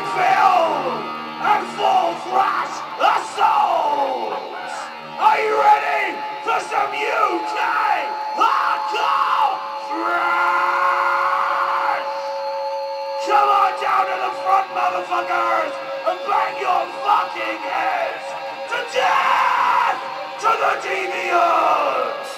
And full thrash assault! Are you ready for some UK hardcore thrash? Come on down to the front, motherfuckers, and bang your fucking heads to death to the deviants!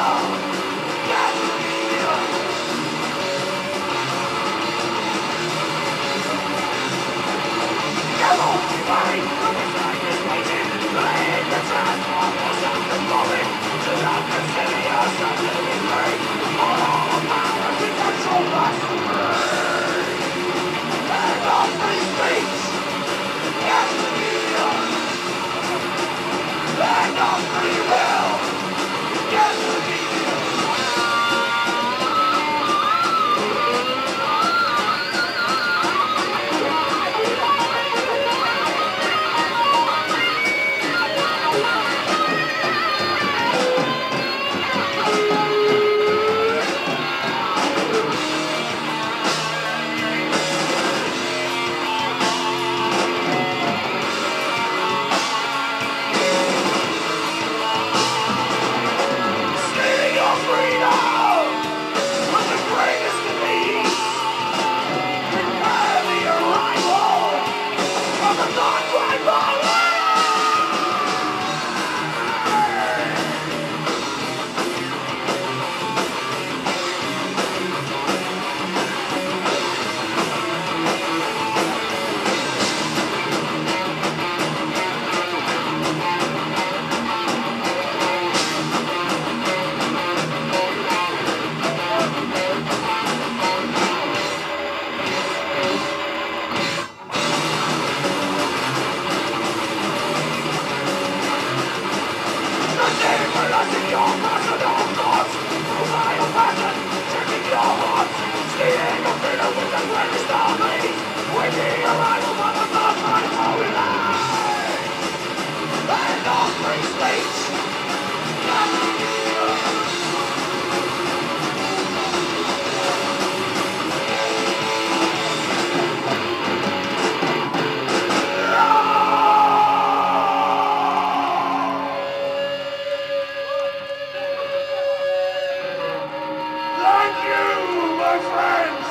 friends!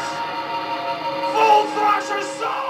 Full thrash assault!